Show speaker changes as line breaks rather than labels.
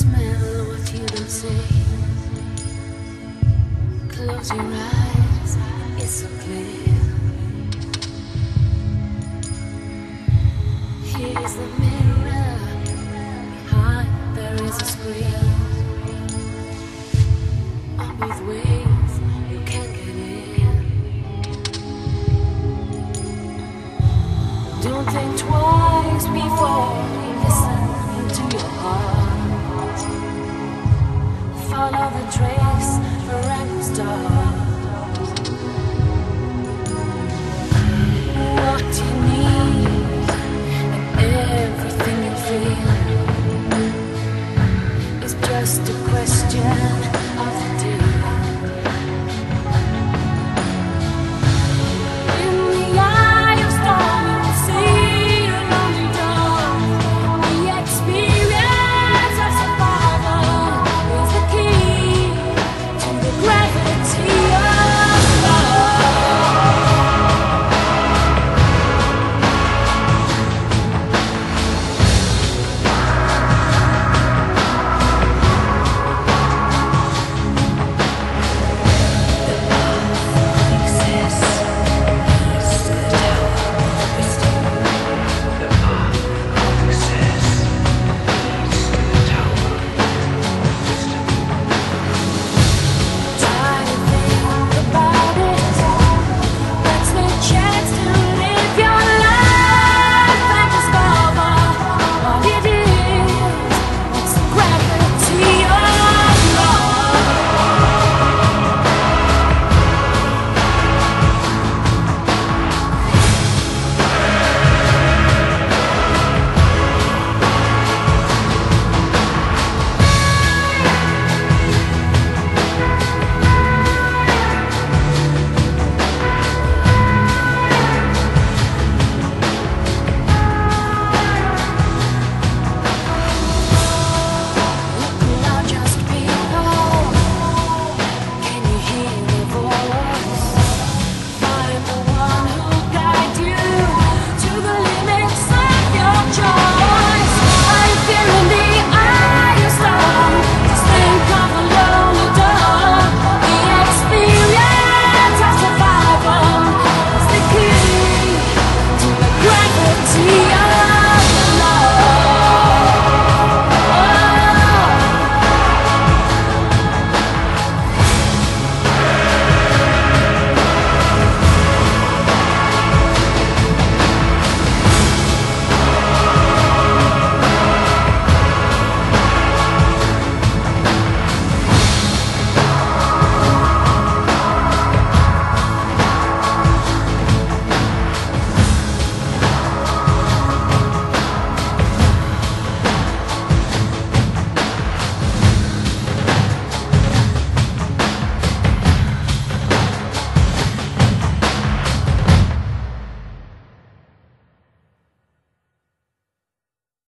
smell what you don't say. Close your eyes, it's so clear. Here's the mirror, behind there is a screen. On both ways, you can't get in. Don't think twice before. train.